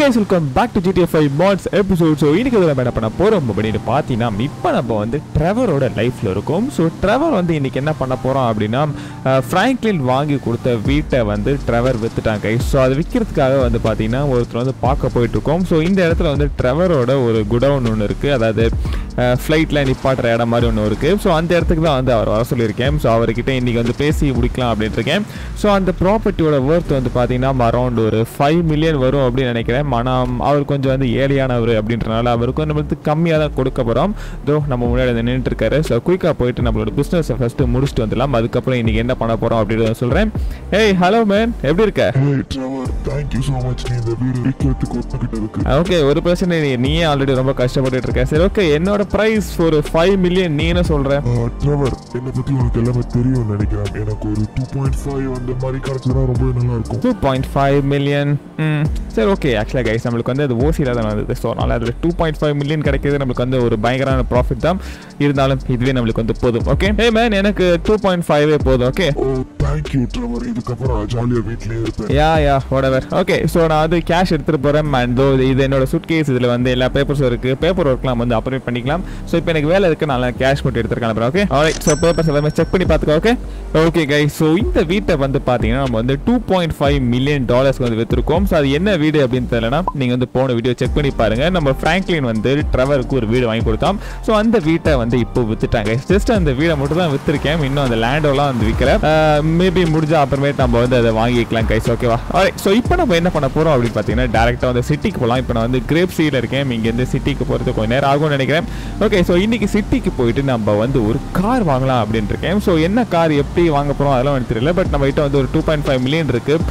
Guys welcome back to GTA five mods episode so இன்னைக்கு இதில் என்ன பண்ண போகிறோம் அப்படின்னு பார்த்தீங்கன்னா இப்போ நம்ம வந்து ட்ரெவரோட லைஃப்பில் இருக்கோம். ஸோ ட்ரெவர் வந்து இன்னைக்கு என்ன பண்ண போகிறோம் அப்படின்னா ஃப்ராங்க்லின் வாங்கி கொடுத்த வீட்டை வந்து ட்ரெவர் விற்றுட்டாங்க கைஸ் ஸோ அதை விற்கிறதுக்காக வந்து பார்த்தீங்கன்னா ஒருத்தர் வந்து பார்க்க போயிட்டு இருக்கோம் ஸோ இந்த இடத்துல வந்து ட்ரெவரோட ஒரு குடவுன் ஒன்று இருக்குது அதாவது ஃப்ளைட்டில் நிப்பாட்டுற இடம் மாதிரி ஒன்று இருக்குது ஸோ அந்த இடத்துக்கு தான் வந்து அவர் வர சொல்லியிருக்கேன். ஸோ அவர்கிட்ட இன்றைக்கி வந்து பேசி முடிக்கலாம் அப்படின்ட்டு இருக்கேன். ஸோ அந்த ப்ராப்பர்ட்டியோட ஒர்த் வந்து பார்த்தீங்கன்னா அரௌண்ட் ஒரு ஃபைவ் மில்லியன் வரும் அப்படின்னு நினைக்கிறேன். ஆனால் அவர் கொஞ்சம் வந்து ஏழையானவர் அப்படின்றனால அவருக்கு வந்து நம்மளுக்கு கம்மியாக தான் கொடுக்க போகிறோம் இதோ நம்ம முன்னாடி வந்து நின்றுட்டு இருக்காரு ஸோ குயிக்காக போயிட்டு நம்மளோட பிஸ்னஸை ஃபஸ்ட்டு முடிச்சுட்டு வந்துடலாம். அதுக்கப்புறம் இன்றைக்கி என்ன பண்ண போகிறோம் அப்படின்றத சொல்கிறேன் ஏய் ஹலோ மேன் எப்படி இருக்க? ஓகே ஒரு பிரச்சனை. நீயே ஆல்ரெடி ரொம்ப கஷ்டப்பட்டுட்டு இருக்க. சரி ஓகே என்னோட ப்ரைஸ் ஒரு ஃபைவ் மில்லியன் நீ என்ன சொல்ற ட்ரெவர் என்னை பத்தி உனக்கு எல்லாமே தெரியும்னு நினைக்கிறேன். எனக்கு ஒரு டூ பாயிண்ட் ஃபைவ் அந்த மாதிரி கிடைச்சதுனா ரொம்ப நல்லா இருக்கும். டூ பாயிண்ட் ஃபைவ் மில்லியன் சரி ஓகே ஆக்சுவலாக கைஸ் நம்மளுக்கு வந்து அது ஓசியில் தான் வந்தது. ஸோ அதனால் அதில் டூ பாயிண்ட் ஃபைவ் மில்லியன் கிடைக்கிறது நம்மளுக்கு வந்து ஒரு பயங்கரமான ப்ராஃபிட் தான். இருந்தாலும் இதுவே நம்மளுக்கு வந்து போதும் ஓகே ஏ மேன் எனக்கு டூ பாயிண்ட் ஃபைவே போதும் ஓகே யூ ட்ரெவர் இதுக்கப்புறம் நான் ஜாலியாக வீட்லயே இருப்பேன். யா ஓகே ஸோ நான் வந்து கேஷ் எடுத்துகிட்டு போகிறேன் அண்ட் இது என்னோட சுட் கேஸ் இதில் வந்து எல்லா பேப்பர்ஸும் இருக்குது பேப்பர் ஒர்க்லாம் வந்து அப்ரேட் பண்ணிக்கலாம். ஸோ இப்போ எனக்கு வேலை இருக்குது நான் கேஷ் மட்டும் எடுத்துட்டு கிளம்புறேன் ஓகே ஆல்ரைட் ஸோ பேப்பர்ஸ் எல்லாமே செக் பண்ணி பார்த்துக்கோ ஓகே ஓகே கை ஸோ இந்த வீட்டை வந்து பார்த்தீங்கன்னா நம்ம வந்து டூ பாயிண்ட் ஃபைவ் மில்லியன் டாலர்ஸ்க்கு வந்து விற்றுருக்கோம் ஸோ அது என்ன வீடு அப்படின்னு தெரியலனா நீங்கள் வந்து போன வீடியோ செக் பண்ணி பாருங்கள் நம்ம ஃப்ராங்க்லின் வந்து ட்ரவருக்கு ஒரு வீடு வாங்கி கொடுத்தோம் ஸோ அந்த வீட்டை வந்து இப்போ வித்துட்டாங்க. ஜஸ்ட் அந்த வீடை மட்டும் தான் விற்றுருக்கேன் இன்னும் அந்த லேண்டோலாம் வந்து விற்கிற மேபி முடிஞ்ச அப்புறமேட்டு நம்ம வந்து அதை வாங்கிக்கலாம் கைஸ் ஓகேவா ஸோ இப்போ நம்ம என்ன பண்ண போகிறோம் அப்படின்னு பார்த்தீங்கன்னா டேரெக்டாக வந்து சிட்டிக்கு போகலாம் இப்போ நான் வந்து கிரேப் சீல இருக்கேன். இங்கேருந்து சிட்டிக்கு போகிறது கொஞ்சம் நேரம் ஆகும்னு நினைக்கிறேன். ஓகே ஸோ இன்னைக்கு சிட்டிக்கு போயிட்டு நம்ம வந்து ஒரு கார் வாங்கலாம் அப்படின்னு இருக்கேன். ஸோ என்ன கார் எப்படி வாங்க போகிறோம் அதெல்லாம் எனக்கு தெரியல. பட் நம்ம கிட்ட வந்து ஒரு டூ பாயிண்ட் ஃபைவ் மில்லியன் இருக்குது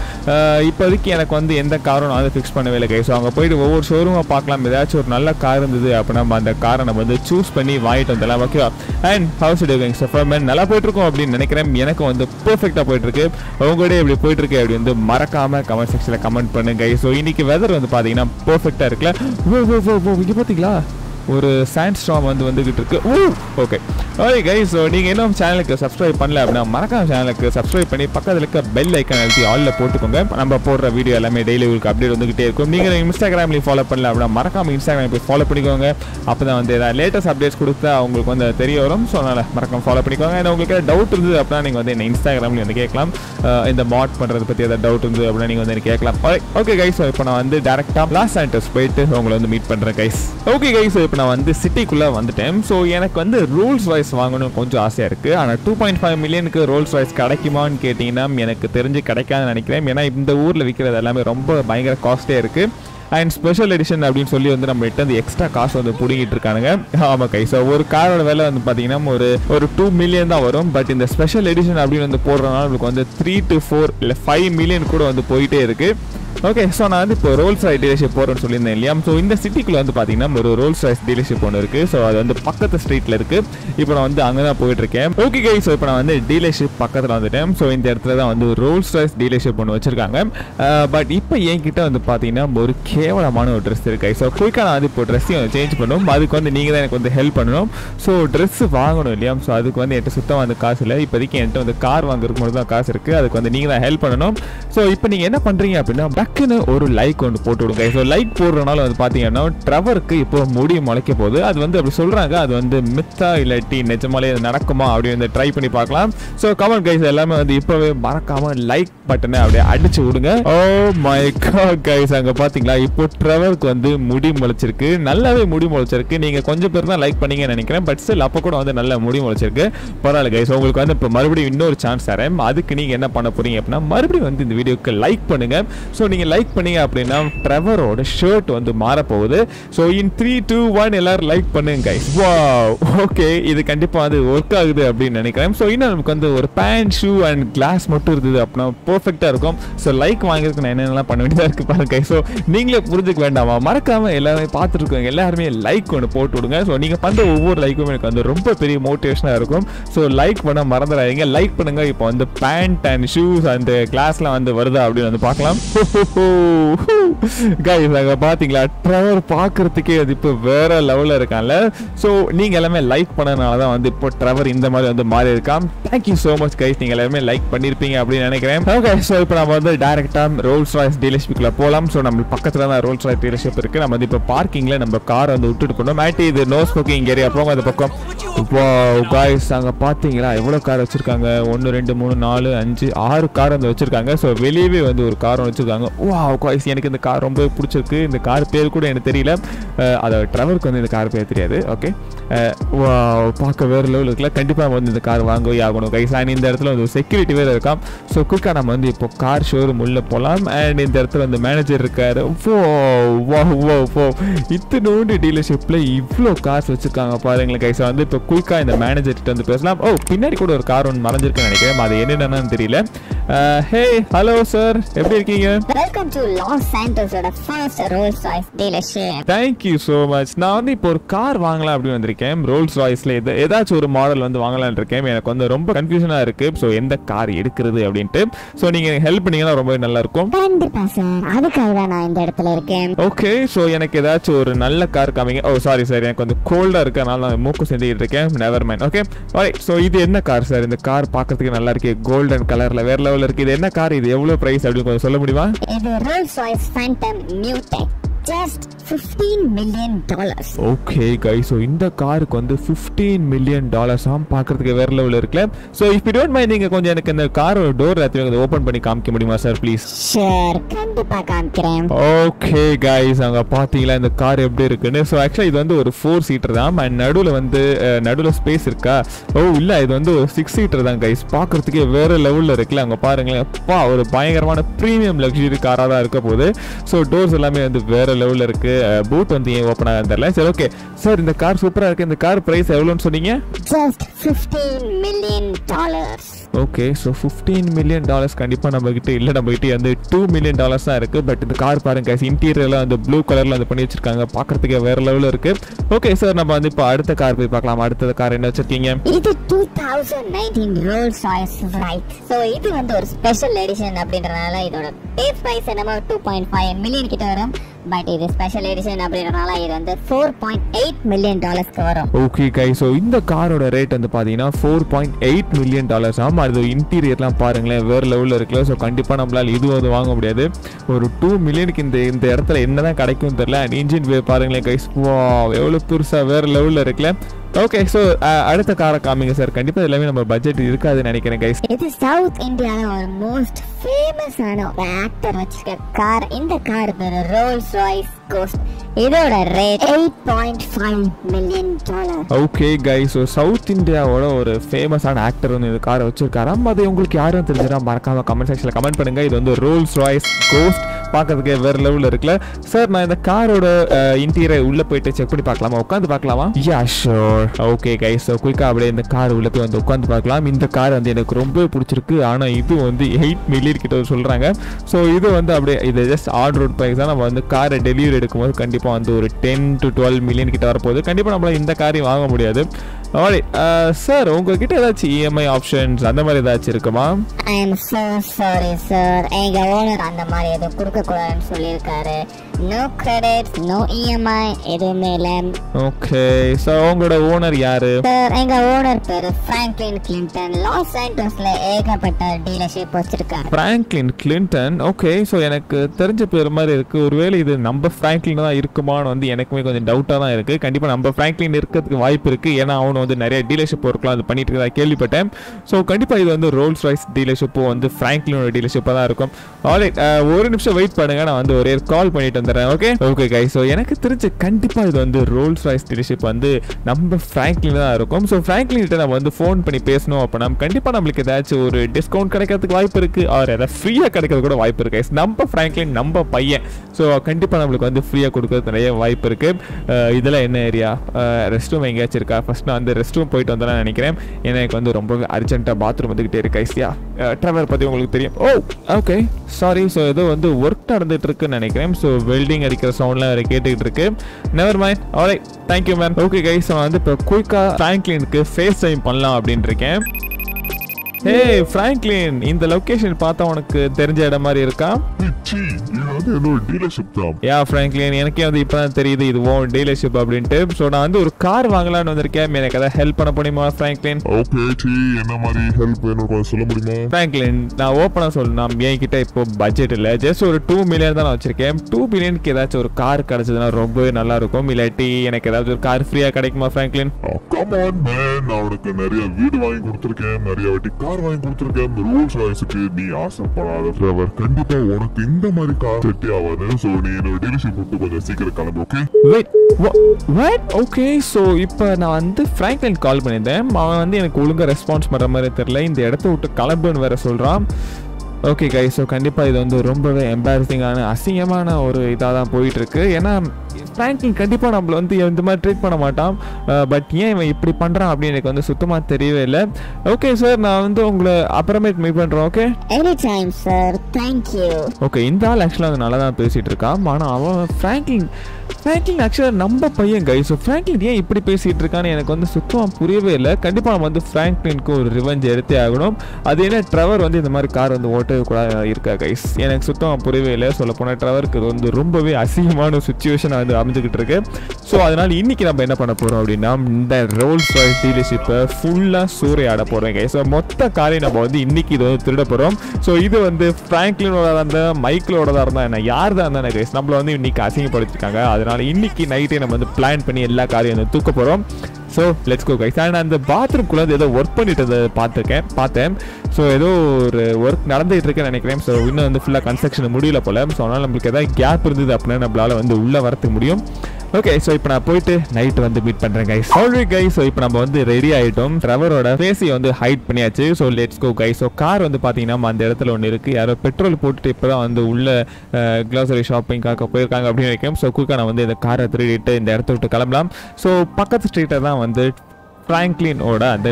இப்போதைக்கு எனக்கு வந்து எந்த காரும் நான் வந்து ஃபிக்ஸ் பண்ணவே இல்லை. ஸோ அங்கே போயிட்டு ஒவ்வொரு ஷோரூமாக பார்க்கலாம். ஏதாச்சும் ஒரு நல்ல கார் இருந்தது அப்படின்னா நம்ம அந்த காரை நம்ம வந்து சூஸ் பண்ணி வாங்கிட்டு வந்துடலாம். ஓகேவா அண்ட் ஹவுஸ் டூவிங் சஃபர்மேன் நல்லா போயிட்டுருக்கோம் அப்படின்னு நினைக்கிறேன். எனக்கு வந்து பெர்ஃபெக்டாக போயிட்டுருக்கு. உங்களுடைய இப்படி போயிட்டுருக்கு அப்படி வந்து மறக்காமல் கமெண்ட் செக்ஷனில் கமெண்ட் பண்ணுங்க ஸோ இன்னைக்கு வெதர் வந்து பார்த்தீங்கன்னா பர்ஃபெக்டாக இருக்குல்ல. ஓ ஓ ஓ ஓ இங்கே பார்த்தீங்களா ஒரு சாண்ட் ஸ்டாம் வந்து வந்துகிட்டு இருக்கு. Oh okay okay guys so நீங்கள் இன்னும் சேனலுக்கு சப்ஸ்கிரைப் பண்ணல அப்படின்னா மறக்காம சேனலுக்கு சப்ஸ்கிரைப் பண்ணி பக்கத்தில் இருக்க பெல் ஐக்கன் அழுத்தி ஆலில் போட்டுக்கோங்க. நம்ம போடுற வீடியோ எல்லாமே டெய்லி உங்களுக்கு அப்டேட் வந்துகிட்டே இருக்கும். நீங்கள் இன்ஸ்டாகிராம்லேயும் ஃபாலோ பண்ணல அப்படின்னா மறக்காம இன்ஸ்டாகிராம் போய் ஃபாலோ பண்ணிக்கோங்க. அப்போ தான் வந்து ஏதாவது லேட்டஸ்ட் அப்டேட்ஸ் கொடுத்தா உங்களுக்கு வந்து தெரிய வரும். ஸோ அதனால் மறக்காம ஃபாலோ பண்ணிக்கோங்க. ஏன்னா உங்களுக்கு டவுட் இருந்தது அப்படின்னா நீங்கள் வந்து என்ன இன்ஸ்டாகிராம்லேயும் வந்து கேட்கலாம். இந்த மாட் பண்ணுறது பற்றி ஏதாவது டவுட் இருந்தது அப்படின்னா நீங்கள் வந்து எனக்கு கேட்கலாம். ஓகே கைஸ் இப்போ நான் வந்து டேரெக்டாக லாஸ் சாண்டர்ஸ் போயிட்டு உங்களை வந்து மீட் பண்ணுறேன் கைஸ் ஓகே கைஸ் இப்போ நான் வந்து சிட்டிக்குள்ளே வந்துட்டேன். ஸோ எனக்கு வந்து ரூல்ஸ் வாய்ஸ் வாங்கணும் கொஞ்சம் ஆசையாக இருக்குது ஆனால் டூ பாயிண்ட் ஃபைவ் மில்லியனுக்கு ரோல்ஸ் வாய்ஸ் கிடைக்குமான்னு கேட்டிங்கன்னா எனக்கு தெரிஞ்சு கிடைக்காதுன்னு நினைக்கிறேன். ஏன்னா இந்த ஊரில் விற்கிறது எல்லாமே ரொம்ப பயங்கர காஸ்ட்லியாக இருக்குது அண்ட் ஸ்பெஷல் எடிஷன் அப்படின்னு சொல்லி வந்து நம்ம கிட்ட அந்த எக்ஸ்ட்ரா காசு வந்து பிடிங்கிட்டு இருக்கானுங்க. ஆமாம் கை. ஸோ ஒரு காரோட விலை வந்து பார்த்தீங்கன்னா ஒரு ஒரு டூ மில்லியன் தான் வரும். பட் இந்த ஸ்பெஷல் எடிஷன் அப்படின்னு வந்து போடுறதுனால நம்மளுக்கு வந்து த்ரீ டு ஃபோர் இல்லை ஃபைவ் மில்லியன் கூட வந்து போயிட்டே இருக்குது ஓகே ஸோ நான் வந்து இப்போ ரோல்ஸ் ரைஸ் டீலர்ஷிப் போகிறேன்னு சொல்லியிருந்தேன் இல்லையா? ஸோ இந்த சிட்டிக்குள்ளே வந்து பார்த்தீங்கன்னா ஒரு ரோல்ஸ் ராய்ஸ் டீலர்ஷிப் ஒன்று இருக்குது ஸோ அது வந்து பக்கத்து ஸ்ட்ரீட்டில் இருக்குது இப்போ நான் வந்து அங்கே தான் போயிட்டுருக்கேன். ஓகே கை ஸோ இப்போ நான் வந்து டீலர்ஷிப் பக்கத்தில் வந்துட்டேன். ஸோ இந்த இடத்துல தான் வந்து ரோல்ஸ் ராய்ஸ் டீலர்ஷிப் ஒன்று வச்சுருக்காங்க. பட் இப்போ என்கிட்ட வந்து பார்த்தீங்கன்னா ஒரு கேவலமான ஒரு ட்ரெஸ் இருக்கு. ஸோ குயிக்காக நான் வந்து இப்போ ட்ரெஸ்ஸையும் சேஞ்ச் பண்ணணும் அதுக்கு வந்து நீங்கள் தான் எனக்கு வந்து ஹெல்ப் பண்ணணும். ஸோ ட்ரெஸ் வாங்கணும் இல்லையா? ஸோ அதுக்கு வந்து என்கிட்ட சுத்தமாக வந்து காசு இல்லை. இப்போதைக்கு என்கிட்ட வந்து கார் வாங்குறதுக்கு மட்டும் தான் காசு இருக்குது அதுக்கு வந்து நீங்கள் தான் ஹெல்ப் பண்ணணும். ஸோ இப்போ நீங்கள் என்ன பண்ணுறீங்க அப்படின்னா டக்குன்னு ஒரு லைக் ஒன்று போட்டு விடுங்க. ஸோ லைக் போடுறதுனால வந்து பார்த்தீங்கன்னா ட்ரவருக்கு இப்போ முடி முளைக்க போகுது. அது வந்து அப்படி சொல்கிறாங்க அது வந்து மித்தா இல்லாட்டி நிஜமாலே அது நடக்குமா அப்படி வந்து ட்ரை பண்ணி பார்க்கலாம். ஸோ கமெண்ட் கைஸ் எல்லாமே வந்து இப்போவே மறக்காமல் லைக் பட்டனை அப்படியே அடிச்சு விடுங்க. Oh ஓ மை கைஸ் அங்கே பார்த்தீங்களா இப்போ ட்ரெவருக்கு வந்து முடி முளைச்சிருக்கு. நல்லாவே முடி முளைச்சிருக்கு. நீங்கள் கொஞ்சம் பேர் தான் லைக் பண்ணீங்கன்னு நினைக்கிறேன். பட் ஸ்டில் அப்போ கூட வந்து நல்ல முடி முளைச்சிருக்கு. பரவாயில்ல கைஸ் உங்களுக்கு வந்து இப்போ மறுபடியும் இன்னொரு சான்ஸ் தரேன். அதுக்கு நீங்கள் என்ன பண்ண போறீங்க அப்படின்னா மறுபடியும் வந்து இந்த வீடியோக்கு லைக் பண்ணுங்க. ஸோ நீங்கள் லைக் பண்ணீங்க அப்படின்னா ட்ரெவரோட ஷர்ட் வந்து மாறப்போகுது. So in three two one எல்லாரும் லைக் பண்ணுங்க கைஸ் வா ஓகே இது கண்டிப்பாக வந்து ஒர்க் ஆகுது அப்படின்னு நினைக்கிறேன். ஸோ இன்னும் நமக்கு வந்து ஒரு பேண்ட் ஷூ அண்ட் கிளாஸ் மட்டும் இருந்தது அப்படின்னா பர்ஃபெக்டாக இருக்கும். ஸோ லைக் வாங்குறதுக்கு நான் என்னென்னலாம் பண்ண வேண்டியதாக இருக்குது பாருங்க ஸோ நீங்களே புரிஞ்சுக்க வேண்டாமா? மறக்காம எல்லாருமே பார்த்துட்டு எல்லாருமே லைக் ஒன்று போட்டு விடுங்க. ஸோ நீங்கள் பண்ணுற ஒவ்வொரு லைக்கும் எனக்கு வந்து ரொம்ப பெரிய மோட்டிவேஷனாக இருக்கும். ஸோ லைக் பண்ண மறந்துடாதீங்க. லைக் பண்ணுங்க. இப்போ வந்து பேண்ட் அண்ட் ஷூஸ் அந்த கிளாஸ்லாம் வந்து வருதா அப்படின்னு வந்து பார்க்கலாம். கைஸ் அங்கே பார்த்தீங்களா? ட்ரவர் பார்க்குறதுக்கே அது இப்போ வேற லெவலில் இருக்கான்ல. ஸோ நீங்கள் எல்லாமே லைக் பண்ணனால தான் வந்து இப்போ ட்ரவர் இந்த மாதிரி வந்து மாறி இருக்கான். தேங்க்யூ ஸோ மச் கைஸ் நீங்கள் எல்லாமே லைக் பண்ணியிருப்பீங்க அப்படின்னு நினைக்கிறேன். ஓகே ஸோ இப்போ நம்ம வந்து டேரெக்டாக ரோல்ஸ் ராய்ஸ் டீலர்ஷிப்பில் போகலாம் ஸோ நம்ம பக்கத்தில் பக்கத்தில் தான் ரோல்ஸ் ராய்ஸ் டீலர்ஷிப் இருக்குது நம்ம வந்து இப்போ பார்க்கிங்கில் நம்ம கார் வந்து விட்டுட்டு போனோம். மேட்டி இது நோ ஸ்மோக்கிங் ஏரியா போங்க அந்த பக்கம். இப்போ காய்ஸ் அங்கே பார்த்தீங்களா எவ்வளோ கார் வச்சுருக்காங்க? ஒன்று ரெண்டு மூணு நாலு அஞ்சு ஆறு கார் வந்து வச்சுருக்காங்க. ஸோ வெளியவே வந்து ஒரு கார் வச்சுருக்காங்க. வா காய்ஸ் எனக்கு இந்த கார் ரொம்ப பிடிச்சிருக்கு. இந்த கார் பேர் கூட எனக்கு தெரியல. அதை அதோட வந்து இந்த கார் பேர் தெரியாது. ஓகே பார்க்க வேறு லெவல் இருக்குல்ல. கண்டிப்பாக வந்து இந்த கார் வாங்கவே ஆகணும் கைஸ் அண்ட் இந்த இடத்துல வந்து செக்யூரிட்டி வேறு இருக்கான் ஸோ குயிக்காக நம்ம வந்து இப்போ கார் ஷோரூம் உள்ளே போகலாம் அண்ட் இந்த இடத்துல வந்து மேனேஜர் இருக்காரு. ஓ வா வா இத்தனோண்டு டீலர்ஷிப்பில் இவ்வளோ கார்ஸ் வச்சுருக்காங்க பாருங்களேன் கைஸ் வந்து இப்போ குயிக்காக இந்த மேனேஜர்கிட்ட வந்து பேசலாம். ஓ பின்னாடி கூட ஒரு கார் ஒன்று மறைஞ்சிருக்குன்னு நினைக்கிறேன். அது என்னென்னு தெரியல. ஹே ஹலோ சார் எப்படி இருக்கீங்க? Welcome to Los சாண்டோஸோட first Rolls Royce dealership thank you so much நான் வந்து இப்போ ஒரு கார் வாங்கலாம் அப்படின்னு வந்திருக்கேன். ரோல்ஸ் ராய்ஸில் ஏதாச்சும் ஒரு மாடல் வந்து வாங்கலாம்னு இருக்கேன். எனக்கு வந்து ரொம்ப கன்ஃபியூஷனாக இருக்குது ஸோ எந்த கார் எடுக்கிறது அப்படின்ட்டு. ஸோ நீங்கள் ஹெல்ப் பண்ணீங்கன்னா ரொம்ப நல்லா இருக்கும். கண்டிப்பா சார் அதுக்காக தான் நான் இந்த இடத்துல இருக்கேன். ஓகே ஸோ எனக்கு ஏதாச்சும் ஒரு நல்ல கார் காமிங்க. ஓ சாரி சார் எனக்கு வந்து கோல்டாக இருக்கு. அதனால நான் மூக்கு செஞ்சுக்கிட்டு இருக்கேன். நெவர் மைண்ட் ஓகே ஸோ இது என்ன கார் சார் இந்த கார் பார்க்கறதுக்கு நல்லா இருக்கு. கோல்டன் கலரில் வேற லெவல்ல இருக்கு. இது என்ன கார் இது? எவ்வளவு பிரைஸ் அப்படின்னு கொஞ்சம் சொல்ல முடியுமா? இது Rolls Royce Phantom new tech just 15 million dollars okay guy so இந்த காருக்கு வந்து ஃபிஃப்டீன் மில்லியன் டாலர்ஸாம் பார்க்கறதுக்கு வேற லெவலில் இருக்குல்ல. So if you don't mind நீங்கள் கொஞ்சம் எனக்கு இந்த கார் டோர் எல்லாத்தையும் ஓப்பன் பண்ணி காமிக்க முடியுமா சார் ப்ளீஸ் ஷூர் கண்டிப்பா காமிக்கிறேன். ஓகே கைஸ் அங்கே பார்த்தீங்களா இந்த கார் எப்படி இருக்குன்னு? ஸோ ஆக்சுவலாக இது வந்து ஒரு ஃபோர் சீட்டர் தான். அண்ட் நடுவில் வந்து நடுவில் ஸ்பேஸ் இருக்கா? ஓ இல்லை இது வந்து ஒரு சிக்ஸ் சீட்டர் தான் கைஸ் பார்க்கறதுக்கே வேற லெவலில் இருக்குல்ல. அங்கே பாருங்களேன். அப்பா ஒரு பயங்கரமான ப்ரீமியம் லக்ஸுரி காராக தான் இருக்க போகுது. ஸோ டோர்ஸ் எல்லாமே வந்து வேற லெவலில் இருக்கு. பூட் வந்து ஏன் ஓப்பன் ஆகுது தெரியல. சரி ஓகே சார் இந்த கார் சூப்பராக இருக்கு. இந்த கார் ப்ரைஸ் எவ்வளோன்னு சொன்னீங்க? Just 15 million dollars okay so fifteen million dollars கண்டிப்பாக நம்ம கிட்ட இல்லை. நம்ம கிட்ட வந்து டூ மில்லியன் டாலர்ஸ் தான் இருக்குது பட் இந்த கார் பாருங்க இன்டீரியர்லாம் அந்த ப்ளூ கலரில் வந்து பண்ணி வச்சிருக்காங்க. பார்க்கறதுக்கு வேற லெவலில் இருக்குது ஓகே சார் நம்ம வந்து இப்போ அடுத்த கார் போய் பார்க்கலாம். அடுத்த கார் என்ன வச்சிருக்கீங்க? இது 2019 ரோல்ஸ் ராய்ஸ் ரைட் ஸோ இது வந்து ஒரு ஸ்பெஷல் எடிஷன் அப்படின்றனால இதோட பேஸ் ப்ரைஸ் என்னமோ டூ பாயிண்ட் ஃபைவ் மில்லியன் கிட்ட வரும். பட் இது ஸ்பெஷல் எடிஷன் அப்படின்றனால இது வந்து ஃபோர் பாயிண்ட் எயிட் மில்லியன் டாலர்ஸ்க்கு வரும். ஓகே கை ஸோ இந்த காரோட ரேட் வந்து பார்த்தீங்கன்னா four point eight million dollars ஆமாம் அது இன்டீரியர்லாம் பாருங்களேன். வேறு லெவலில் இருக்குல்ல. ஸோ கண்டிப்பாக நம்மளால் இது வந்து வாங்க முடியாது. ஒரு டூ மில்லியனுக்கு இந்த இந்த இடத்துல என்ன தான் கிடைக்கும் தெரியல. அண்ட் இன்ஜின் பாருங்களேன் கைஸ் வா எவ்வளோ பெருசாக வேறு லெவலில் இருக்குல்ல. ஓகே ஸோ அடுத்த காரை காமிங்க சார் கண்டிப்பாக எல்லாமே நம்ம பட்ஜெட் இருக்காதுன்னு நினைக்கிறேன் கைஸ் இது சவுத் இந்தியால ஒரு மோஸ்ட் ஃபேமஸான ஒரு ஆக்டர் வச்சிருக்க கார் இந்த கார் பேரு ரோல்ஸ் ராய்ஸ் கோஸ்ட் இதோட rate eight point five million dollar okay guy so south இந்தியாவோட ஒரு ஃபேமஸான ஆக்டர் வந்து இந்த காரை வச்சிருக்காராம் அது உங்களுக்கு யாரும் தெரிஞ்சதா? மறக்காம கமெண்ட் செக்ஷனில் கமெண்ட் பண்ணுங்க. இது வந்து ரோல்ஸ் ராய்ஸ் கோஸ்ட் பார்க்கறதுக்கு வேற லெவலில் இருக்குல்ல. சார் நான் இந்த காரோட இன்டீரியர் உள்ள போயிட்டு செக் பண்ணி பார்க்கலாமா? உட்காந்து பார்க்கலாமா? Yeah sure okay guy so குயிக்காக அப்படியே இந்த கார் உள்ள போய் வந்து உட்காந்து பார்க்கலாம். இந்த கார் வந்து எனக்கு ரொம்ப பிடிச்சிருக்கு. ஆனால் இது வந்து எயிட் மில்லியன் கிட்ட சொல்கிறாங்க ஸோ இது வந்து அப்படியே இது ஜஸ்ட் ஆன் ரோட் ப்ரைஸ் தான். நம்ம வந்து காரை டெலிவரி எடுக்கும்போது கண்டிப்பாக வந்து ஒரு டென் டு டுவெல் மில்லியன் கிட்ட வரப்போகுது. கண்டிப்பாக நம்மளால் இந்த காரையும் வாங்க முடியாது. சார் உங்ககிட்ட ஏதாச்சும் இஎம்ஐ ஆப்ஷன்ஸ் அந்த மாதிரி ஏதாச்சும் இருக்குமா? I am so sorry sir எங்க ஓனர் அந்த மாதிரி எதுவும் கொடுக்க கூடாதுன்னு சொல்லியிருக்காரு நோ கிரெடிட் நோ இஎம்ஐ எதுவுமே இல்லை. ஓகே ஸோ உங்களோட ஓனர் யாரு? சார் எங்க ஓனர் பேரு பிராங்க்லின் கிளின்டன் லாஸ் ஆண்டோஸ்ல ஏகப்பட்ட டீலர்ஷிப் வச்சிருக்காரு. பிராங்க்லின் கிளின்டன் ஓகே ஸோ எனக்கு தெரிஞ்ச பேர் மாதிரி இருக்கு. ஒருவேளை இது நம்ம ஃப்ராங்க்லின் தான் இருக்குமான்னு வந்து எனக்குமே கொஞ்சம் டவுட்டாக தான் இருக்கு. கண்டிப்பாக நம்ம ஃப்ராங்க்லின் இருக்கிறதுக்கு வாய்ப்பு இருக்கு. ஏன்னா அவனு வந்து நிறைய டீலர்ஷிப் ஒர்க்லாம் அது பண்ணிட்டு இருக்கதா கேள்விப்பட்டேன். ஸோ கண்டிப்பாக இது வந்து ரோல்ஸ் ராய்ஸ் டீலர்ஷிப்பும் வந்து ஃப்ராங்க்லினோட டீலர்ஷிப்பாக தான் இருக்கும். ஆல்ரைட் ஒரு நிமிஷம் வெயிட் பண்ணுங்க. நான் வந்து ஒரே கால் பண்ணிட்டு வந்துடுறேன் ஓகே ஓகே கை ஸோ எனக்கு தெரிஞ்ச கண்டிப்பாக இது வந்து ரோல்ஸ் ராய்ஸ் டீலர்ஷிப் வந்து நம்ம ஃப்ராங்க்லின் தான் இருக்கும். ஸோ ஃப்ராங்க்லின் கிட்ட நம்ம வந்து ஃபோன் பண்ணி பேசணும். அப்படின்னா கண்டிப்பாக நம்மளுக்கு ஏதாச்சும் ஒரு டிஸ்கவுண்ட் கிடைக்கிறதுக்கு வாய்ப்பு இருக்கு. ஆர் ஏதாவது ஃப்ரீயாக கிடைக்கிறது கூட வாய்ப்பு இருக்கு நம்ம ஃப்ராங்க்லின் நம்ம பையன். ஸோ கண்டிப்பாக நம்மளுக்கு வந்து ஃப்ரீயாக கொடுக்கறது நிறைய வாய்ப்பு இருக்கு. அஹ் இதெல்லாம் என்ன ஏரியா ரெஸ்ட் ரூம் எங்கேயாச்சும் இருக்கா? ஃபர்ஸ்ட் நான் அந்த ரெஸ்ட் ரூம் போயிட்டு வந்தேன் நினைக்கிறேன். ஏன்னா எனக்கு வந்து ரொம்ப அர்ஜென்ட்டாக பாத்ரூம் வந்துகிட்டே இருக்கு ஐசியா ட்ராவல் பற்றி உங்களுக்கு தெரியும். ஓ ஓகே சாரி ஸோ ஏதோ வந்து ஒர்க் நடந்துட்டு இருக்குன்னு நினைக்கிறேன். ஸோ வெல்டிங் அடிக்கிற சவுண்ட்லாம் வேறு கேட்டுக்கிட்டு இருக்கு. Never mind alright thank you ma'am okay guys நான் வந்து இப்போ குயிக்காக ஃப்ராங்க்லினுக்கு ஃபேஸ் டைம் பண்ணலாம் அப்படின்ட்டு இருக்கேன். ஹே ஃப்ராங்க்லின் இந்த லொகேஷன் பார்த்தா உனக்கு தெரிஞ்ச இடம் மாதிரி இருக்கா? யா ஃப்ராங்க்லின் எனக்கே வந்து இப்போ தான் தெரியுது இது ஓன் டீலர்ஷிப் அப்படின்ட்டு. ஸோ நான் வந்து ஒரு கார் வாங்கலாம்னு வந்திருக்கேன். எனக்கு ஏதாவது ஹெல்ப் பண்ண முடியுமா ஃப்ராங்க்லின் ஓகே டி என்ன மாதிரி ஹெல்ப் வேணும் கொஞ்சம் சொல்ல முடியுமா? ஃப்ராங்க்லின் நான் ஓப்பனாக சொல்லணும். என்கிட்ட இப்போ பட்ஜெட் இல்லை. ஜஸ்ட் ஒரு டூ மில்லியன் தான் நான் வச்சிருக்கேன். டூ மில்லியனுக்கு ஏதாச்சும் ஒரு கார் கிடைச்சதுன்னா ரொம்பவே நல்லா இருக்கும். இல்லாட்டி எனக்கு ஏதாவது ஒரு கார் ஃப்ரீயாக கிடைக்குமா ஆன் மேன் நான் உனக்கு நிறைய வீடு வாங்கி கொடுத்துருக்கேன். நிறைய வாட்டி கார் வாங்கி கொடுத்துருக்கேன். ரோல்ஸ் ராய்ஸுக்கு நீ ஆசைப்படாத டிரைவர் கண்டிப்பா உனக்கு இந்த மாதிரி கார் செட்டே ஆகாது ஸோ நீ என்னோட டீலர்ஷிப் விட்டு கொஞ்சம் சீக்கிரம் கிளம்பு okay wait what okay so இப்போ நான் வந்து ஃப்ராங்க்லின் கால் பண்ணியிருந்தேன். அவன் வந்து எனக்கு ஒழுங்காக ரெஸ்பான்ஸ் பண்ணுற மாதிரி தெரியல. இந்த இடத்த விட்டு கிளம்புன்னு வேற சொல்கிறான் ஓகே கை ஸோ கண்டிப்பாக இது வந்து ரொம்பவே எம்பாரசிங்கான அசிங்கமான ஒரு இதாக தான் போயிட்டுருக்கு. ஏன்னா ஃப்ராங்க்லின் கண்டிப்பாக நம்மள வந்து இந்த மாதிரி ட்ரீட் பண்ண மாட்டான். பட் ஏன் இவன் இப்படி பண்ணுறான் அப்படின்னு எனக்கு வந்து சுத்தமாக தெரியவே இல்லை. ஓகே சார் நான் வந்து உங்களை அப்புறமேட் மீட் பண்ணுறேன் okay Anytime, sir. Thank you. Okay இந்த ஆள் ஆக்சுவலாக வந்து நல்லா தான் பேசிகிட்டு இருக்கான். ஆனால் அவன் ஃப்ராங்க்லின் ஃப்ராங்க்லின் ஆக்சுவலாக நம்ம பையன் கை ஸோ ஃப்ராங்க்லின் ஏன் இப்படி பேசிகிட்டு இருக்கான்னு எனக்கு வந்து சுத்தமாக புரியவே இல்லை. கண்டிப்பாக நம்ம வந்து ஃப்ராங்க்லினுக்கு ஒரு ரிவெஞ்ச் எடுத்தே ஆகணும். அது என்ன ட்ரவர் வந்து இந்த மாதிரி கார் வந்து ஓட்டவே கூட இருக்கா கைஸ் எனக்கு சுத்தமாக புரியவே இல்லை. சொல்ல போனால் ட்ரவருக்கு இது வந்து ரொம்பவே அசிங்கமான சுச்சுவேஷனாக வந்து அமைஞ்சுக்கிட்டு இருக்கு. ஸோ அதனால் இன்னைக்கு நம்ம என்ன பண்ண போகிறோம் அப்படின்னா இந்த ரோல்ஸ் ராய்ஸ் டீலர்ஷிப்பை ஃபுல்லாக சூறையாட போகிறோம் கைஸ் ஸோ மொத்த காரையும் நம்ம வந்து இன்றைக்கி இதை வந்து திருட போகிறோம் ஸோ இது வந்து ஃப்ராங்க்லினோட இருந்தால் மைக்கிளோட தான் என்ன யார் தான் இருந்தா கைஸ் நம்மளை வந்து இன்றைக்கி அசிங்கப்படுத்திருக்காங்க. அதனால இன்னைக்கு நைட்டே நம்ம வந்து பிளான் பண்ணி எல்லா காரையும் வந்து தூக்க போகிறோம் so let's go guys and அந்த பாத்ரூம்குள்ளே ஏதோ ஒர்க் பண்ணிட்டு இருந்ததை பார்த்துருக்கேன் பார்த்தேன். ஸோ ஏதோ ஒரு ஒர்க் நடந்துகிட்டு இருக்குன்னு நினைக்கிறேன். ஸோ இன்னும் வந்து ஃபுல்லாக கன்ஸ்ட்ரக்ஷன் முடியல போல. ஸோ அதனால் நம்மளுக்கு ஏதாவது கேப் இருந்தது அப்படின்னா நம்மளால் வந்து உள்ளே வரத்துக்கு முடியும். ஓகே ஸோ இப்போ நான் போயிட்டு நைட் வந்து மீட் பண்ணுறேன் கைஸ் ஆல்ரெடி கைஸ் ஸோ இப்போ நம்ம வந்து ரெடி ஆகிட்டோம் ட்ரவரோட ஃபேஸை வந்து ஹைட் பண்ணியாச்சு. So let's go guys so car வந்து பார்த்தீங்கன்னா அந்த இடத்துல ஒன்று இருக்குது யாரோ பெட்ரோல் போட்டுட்டு இப்போ தான் வந்து உள்ள க்ளோசரி ஷாப்பிங்காக போயிருக்காங்க அப்படின்னு நினைக்கிறேன். ஸோ குயிக்காக நான் வந்து இந்த காரை திருடிட்டு இந்த இடத்த விட்டு கிளம்பலாம். ஸோ பக்கத்து ஸ்ட்ரீட்டை தான் வந்து ஃப்ராங்க்லினோட அந்த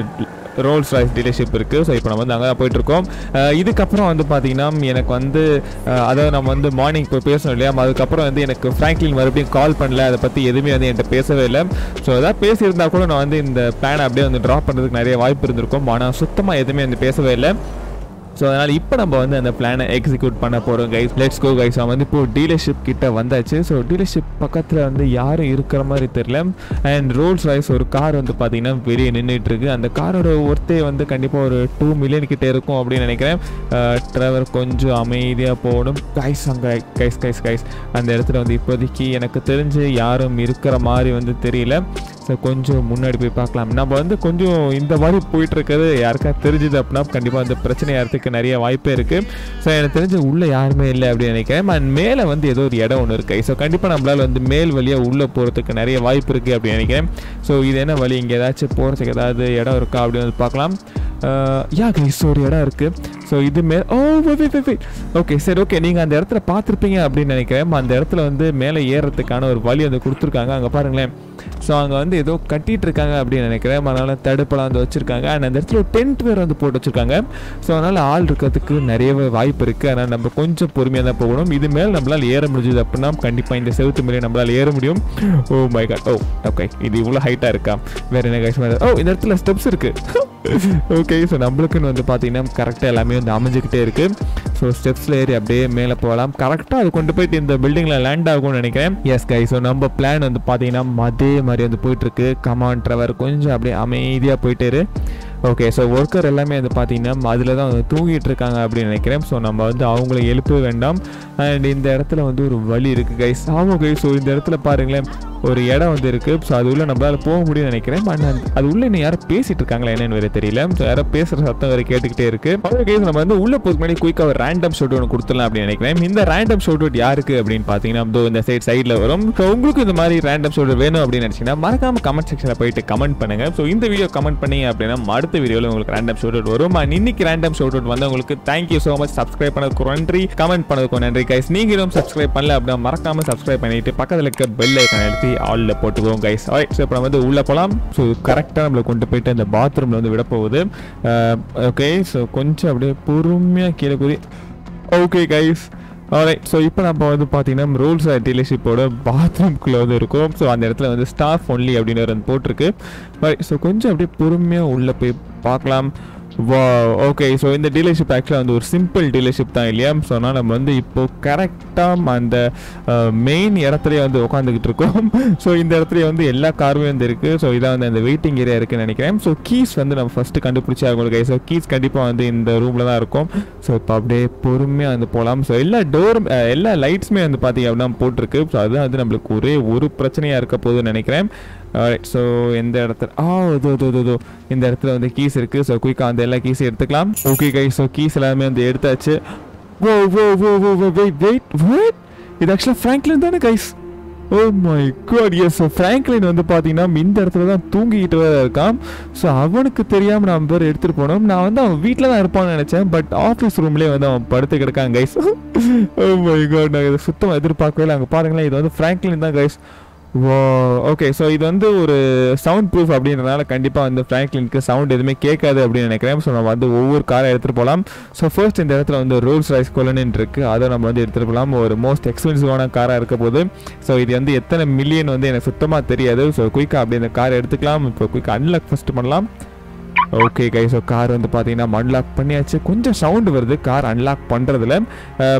ரோல்ஸ் ராய்ஸ் டீலர்ஷிப் இருக்குது ஸோ இப்போ நம்ம வந்து அங்கே தான் போயிட்டுருக்கோம் இதுக்கப்புறம் வந்து பார்த்தீங்கன்னா எனக்கு வந்து அதை அதாவது நம்ம வந்து மார்னிங் இப்போ பேசணும் இல்லையா? அதுக்கப்புறம் வந்து எனக்கு ஃப்ராங்க்லின் மறுபடியும் கால் பண்ணல. அதை பற்றி எதுவுமே வந்து என்கிட்ட பேசவே இல்லை. ஸோ ஏதாவது பேசியிருந்தா கூட நான் வந்து இந்த பிளானை அப்படியே வந்து ட்ராப் பண்ணுறதுக்கு நிறைய வாய்ப்பு இருந்திருக்கும். ஆனால் சுத்தமாக எதுவுமே வந்து பேசவே இல்லை. ஸோ அதனால் இப்போ நம்ம வந்து அந்த பிளானை எக்ஸிக்யூட் பண்ண போகிறோம் கைஸ் லெட்ஸ் கோ கைஸ் அவன் வந்து இப்போ டீலர்ஷிப் கிட்ட வந்தாச்சு. ஸோ டீலர்ஷிப் பக்கத்தில் வந்து யாரும் இருக்கிற மாதிரி தெரியல. அண்ட் ரோல்ஸ் ராய்ஸ் ஒரு கார் வந்து பார்த்தீங்கன்னா வெளியே நின்றுட்டுருக்கு அந்த காரோட ஒர்த்தே வந்து கண்டிப்பாக ஒரு டூ மில்லியன் கிட்ட இருக்கும் அப்படின்னு நினைக்கிறேன். Uh, ட்ரைவர் கொஞ்சம் அமைதியாக போகணும். கைஸ் அங்கே கைஸ் கைஸ் கைஸ் அந்த இடத்துல வந்து இப்போதைக்கு எனக்கு தெரிஞ்சு யாரும் இருக்கிற மாதிரி வந்து தெரியல. ஸோ கொஞ்சம் முன்னாடி போய் பார்க்கலாம். நம்ம வந்து கொஞ்சம் இந்த மாதிரி போயிட்டு இருக்கிறது யாருக்கா தெரிஞ்சுது அப்படின்னா கண்டிப்பாக அந்த பிரச்சனை யாரத்துக்கு நிறைய வாய்ப்பே இருக்குது ஸோ எனக்கு தெரிஞ்சு உள்ளே யாருமே இல்லை அப்படின்னு நினைக்கிறேன். அண்ட் மேலே வந்து ஏதோ ஒரு இடம் ஒன்று இருக்குது ஸோ கண்டிப்பாக நம்மளால் வந்து மேல் வழியாக உள்ளே போகிறதுக்கு நிறைய வாய்ப்பு இருக்குது அப்படின்னு நினைக்கிறேன். ஸோ இது என்ன வழி? இங்கே ஏதாச்சும் போகிறதுக்கு ஏதாவது இடம் இருக்கா அப்படின்னு வந்து பார்க்கலாம். யா கைஸ் ஒரு இடம் இருக்குது ஸோ இது மேல் ஓ ஓகே சரி ஓகே நீங்கள் அந்த இடத்துல பார்த்துருப்பீங்க அப்படின்னு நினைக்கிறேன். அந்த இடத்துல வந்து மேலே ஏறுறதுக்கான ஒரு வழி வந்து கொடுத்துருக்காங்க. அங்கே பாருங்களேன். ஸோ அங்கே வந்து ஏதோ கட்டிட்டு இருக்காங்க அப்படின்னு நினைக்கிறேன். அதனால் தடுப்பெல்லாம் வந்து வச்சுருக்காங்க. அண்ட் அந்த இடத்துல ஒரு டென்ட் வேறு வந்து போட்டு வச்சுருக்காங்க. ஸோ அதனால் ஆள் இருக்கிறதுக்கு நிறையவே வாய்ப்பு இருக்குது அதனால் நம்ம கொஞ்சம் பொறுமையாக தான் போகணும். இது மேலே நம்மளால் ஏற முடிஞ்சது அப்படின்னா கண்டிப்பாக இந்த செவத்து மேலே நம்மளால் ஏற முடியும். Oh my God oh okay இது இவ்வளோ ஹைட்டாக இருக்கா? வேறு என்ன கைஸ் ஓ oh, இந்த இடத்துல ஸ்டெப்ஸ் இருக்குது ஓகே ஸோ நம்மளுக்குன்னு வந்து பார்த்தீங்கன்னா கரெக்டாக எல்லாமே வந்து அமைஞ்சிக்கிட்டே இருக்குது ஸோ ஸ்டெப்ஸில் ஏறி அப்படியே மேலே போகலாம். கரெக்டாக அது கொண்டு போயிட்டு இந்த பில்டிங்கில் லேண்ட் ஆகும்னு நினைக்கிறேன். எஸ் கை ஸோ நம்ம பிளான் வந்து பார்த்தீங்கன்னா அதே மாதிரி வந்து போயிட்டுருக்கு கமான் ட்ரவர் கொஞ்சம் அப்படியே அமைதியாக போயிட்டே இரு. ஓகே ஸோ ஒர்க்கர் எல்லாமே வந்து பார்த்தீங்கன்னா அதில் தான் வந்து தூங்கிட்டு இருக்காங்க அப்படின்னு நினைக்கிறேன். ஸோ நம்ம வந்து அவங்கள எழுப்ப வேண்டாம். அண்ட் இந்த இடத்துல வந்து ஒரு வழி இருக்குது கைஸ் ஆமாம் கைஸ் ஸோ இந்த இடத்துல பாருங்களேன் ஒரு இடம் வந்து இருக்குது ஸோ அது உள்ளே நம்மளால் போக முடியும்னு நினைக்கிறேன். பட் அது உள்ளே இன்னும் யாரும் பேசிகிட்டு இருக்காங்களா என்னன்னு வேறு தெரியல. ஸோ யாரோ பேசுகிற சத்தம் வேறு கேட்டுக்கிட்டே இருக்குது அதே கேஸ் நம்ம வந்து உள்ளே போகிறதுக்கு முன்னாடி குயிக்காக ஒரு ரேண்டம் ஷோட் ஒன்று கொடுத்துடலாம் அப்படின்னு நினைக்கிறேன். இந்த ரேண்டம் ஷோட் அவுட் யாருக்கு அப்படின்னு பார்த்தீங்கன்னா இந்த சைட் சைடில் வரும். ஸோ உங்களுக்கு இந்த மாதிரி ரேண்டம் ஷோட் வேணும் அப்படின்னு நினச்சிங்கன்னா மறக்காம கமெண்ட் செக்ஷனில் போயிட்டு கமெண்ட் பண்ணுங்க. ஸோ இந்த வீடியோ கமெண்ட் பண்ணீங்க அப்படின்னா அடுத்த வீடியோவில் உங்களுக்கு ரேண்டம் ஷோட் அவுட் வரும் இன்னைக்கு ரேண்டம் ஷோட் அவுட் வந்து உங்களுக்கு தேங்க்யூ ஸோ மச் சப்ஸ்கிரைப் பண்ணதுக்கு நன்றி. கமெண்ட் பண்ணதுக்கு நன்றி கைஸ் நீங்களும் சப்ஸ்கிரைப் பண்ணல அப்படின்னா மறக்காம சப்ஸ்கிரைப் பண்ணிட்டு பக்கத்தில் இருக்க பெல் ஐக்கான் எடுத்து ஆல்ல போட்டுக்கோங்க கைஸ் ஸோ இப்போ நம்ம வந்து உள்ளே போகலாம் ஸோ கரெக்டாக நம்மளை கொண்டு போயிட்டு அந்த பாத்ரூமில் வந்து விட போகுது. Uh, ஓகே ஸோ கொஞ்சம் அப்படியே பொறுமையாக கீழே கூறி ஓகே கைஸ் ஆல்ரைட் ஸோ இப்போ நம்ம வந்து பார்த்தீங்கன்னா ரூல்ஸ் அண்ட் டீலர்ஷிப்போட பாத்ரூம்குள்ளே வந்து இருக்கும். ஸோ அந்த இடத்துல வந்து ஸ்டாஃப் ஒன்லி அப்படின்னு ஒரு போட்டிருக்கு. ஸோ கொஞ்சம் அப்படியே பொறுமையாக உள்ளே போய் பார்க்கலாம். வா ஓகே ஸோ இந்த டீலர்ஷிப் ஆக்சுவலாக வந்து ஒரு சிம்பிள் டீலர்ஷிப் தான் இல்லையா? ஸோ நம்ம வந்து இப்போ கரெக்டாக அந்த மெயின் இடத்துலையே வந்து உட்காந்துக்கிட்டு இருக்கோம். ஸோ இந்த இடத்துல வந்து எல்லா காருமே வந்து இருக்குது ஸோ இதான் வந்து அந்த வெயிட்டிங் ஏரியா இருக்குன்னு நினைக்கிறேன். ஸோ கீஸ் வந்து நம்ம ஃபஸ்ட்டு கண்டுபிடிச்சி அவங்களுக்கு ஸோ கீஸ் கண்டிப்பாக வந்து இந்த ரூமில் தான் இருக்கும். ஸோ இப்போ அப்படியே பொறுமையாக வந்து போகலாம் ஸோ எல்லா டோர் எல்லா லைட்ஸுமே வந்து பார்த்தீங்க அப்படின்னா போட்டிருக்கு. ஸோ அதுதான் வந்து நம்மளுக்கு ஒரே ஒரு பிரச்சனையாக இருக்க போகுதுன்னு நினைக்கிறேன். ஸோ எந்த இடத்துல ஆ இதோ இதோ இதோ, இந்த இடத்துல வந்து கீஸ் இருக்குது ஸோ குயிக்காக அந்த எல்லா கீஸையும் எடுத்துக்கலாம் ஓகே கை ஸோ கீஸ் எல்லாமே வந்து எடுத்தாச்சு oh oh oh oh wait wait wait இது ஆக்சுவலாக ஃப்ராங்க்லின் தானே guys oh my God yes so Franklin வந்து பார்த்தீங்கன்னா இந்த இடத்துல தான் தூங்கிக்கிட்டு வேற இருக்கான். ஸோ அவனுக்கு தெரியாமல் நான் பேர் எடுத்துகிட்டு போனோம். நான் வந்து அவன் வீட்டில் தான் இருப்பான்னு நினச்சேன் பட் ஆஃபீஸ் ரூம்லேயே வந்து அவன் படுத்து கிடக்கான் கைஸ் ஓ மை காட் நான் இதை சுத்தமாக எதிர்பார்க்கவே இல்லை. அங்கே பாருங்களேன் இது வந்து ஃப்ராங்க்லின் தான் கைஸ் ஓகே ஸோ இது வந்து ஒரு சவுண்ட் ப்ரூஃப் அப்படின்றனால கண்டிப்பாக வந்து ஃப்ராங்க்லினுக்கு சவுண்ட் எதுவுமே கேட்காது அப்படின்னு நினைக்கிறேன். ஸோ நம்ம வந்து ஒவ்வொரு காரை எடுத்துகிட்டு போகலாம் ஸோ ஃபர்ஸ்ட் இந்த இடத்துல வந்து ரோல்ஸ் ரைஸ் கொலனின் இருக்குது அதை நம்ம வந்து எடுத்துகிட்டு போகலாம் ஒரு மோஸ்ட் எக்ஸ்பென்சிவான காராக இருக்க போது. ஸோ இது வந்து எத்தனை மில்லியன் வந்து எனக்கு சுத்தமாக தெரியாது. ஸோ குயிக்காக அப்படி இந்த காரை எடுத்துக்கலாம். இப்போ குயிக்காக அன்லாக் ஃபஸ்ட்டு பண்ணலாம். ஓகே கை ஸோ கார் வந்து பார்த்தீங்கன்னா அன்லாக் பண்ணியாச்சு. கொஞ்சம் சவுண்டு வருது கார் அன்லாக் பண்ணுறதுல